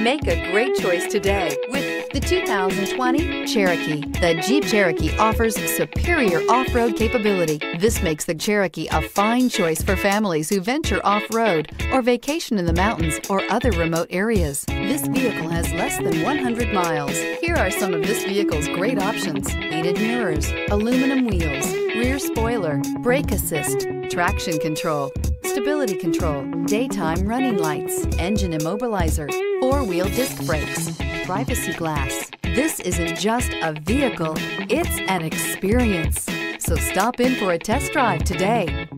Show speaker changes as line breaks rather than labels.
Make a great choice today with the 2020 Cherokee. The Jeep Cherokee offers superior off-road capability. This makes the Cherokee a fine choice for families who venture off-road or vacation in the mountains or other remote areas. This vehicle has less than 100 miles. Here are some of this vehicle's great options. Heated mirrors, aluminum wheels, rear spoiler, brake assist, traction control, stability control, daytime running lights, engine immobilizer, four-wheel disc brakes, privacy glass. This isn't just a vehicle, it's an experience. So stop in for a test drive today.